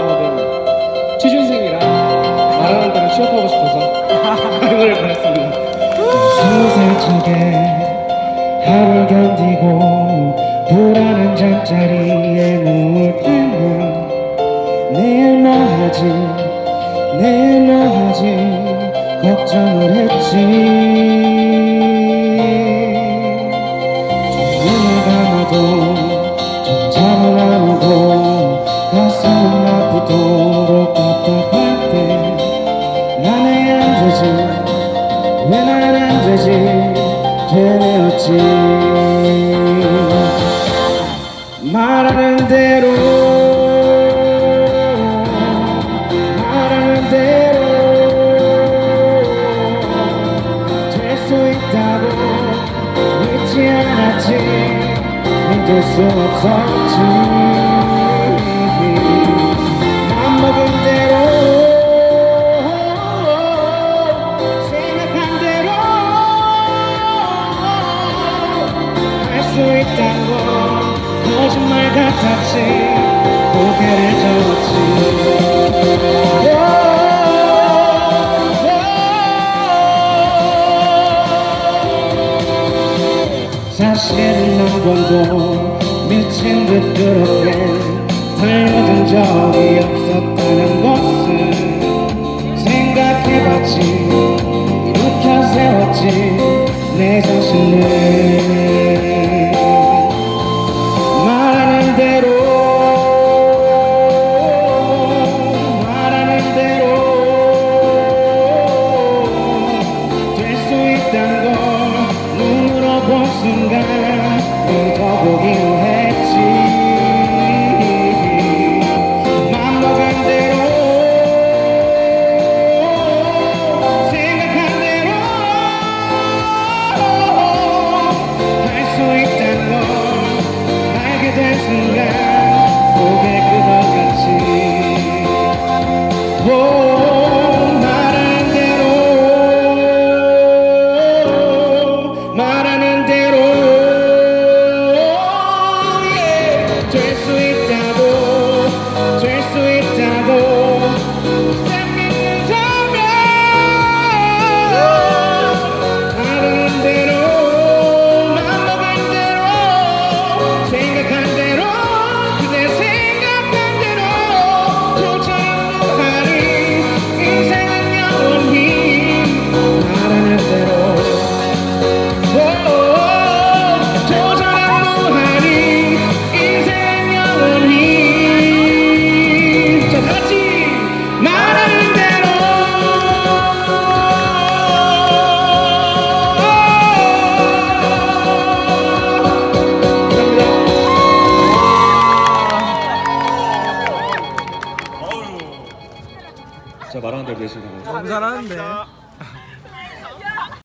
아, 네. 취준생이라 말하는 대로 취업하고 싶어서 이 노래를 불렀습니다. 수세척에 하루 견디고 불안한 잠자리에 누울 때면 내일 뭐 하지 내일 뭐 하지 걱정을 했지 되뇌었지. 말하는 대로. 말하는 대로. 될 수 있다고 믿지 않았지. 믿을 수 없었지 같았지 고개를 졌지. 사실은 한 번도 미친 듯 그렇게 달려든 적이 없었다는 것을 생각해봤지. 일으켜 세웠지. 내 자신을 whoa. 자 말하는 대로 되시면. 너무 잘하는데.